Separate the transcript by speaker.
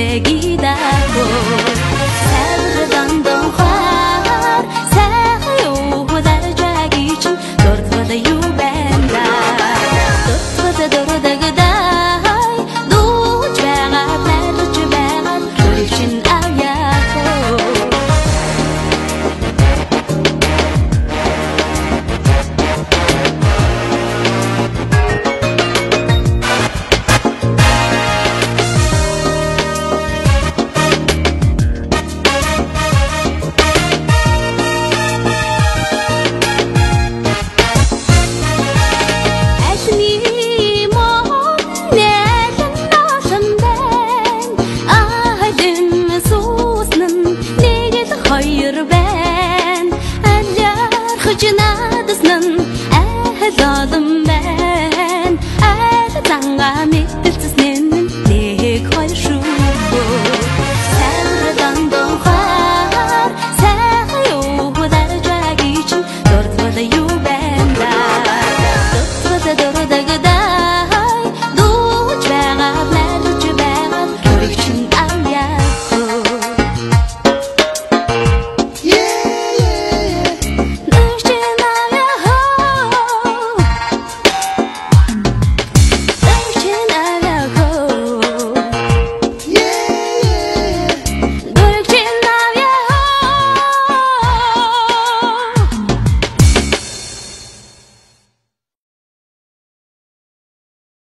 Speaker 1: alegría. 着那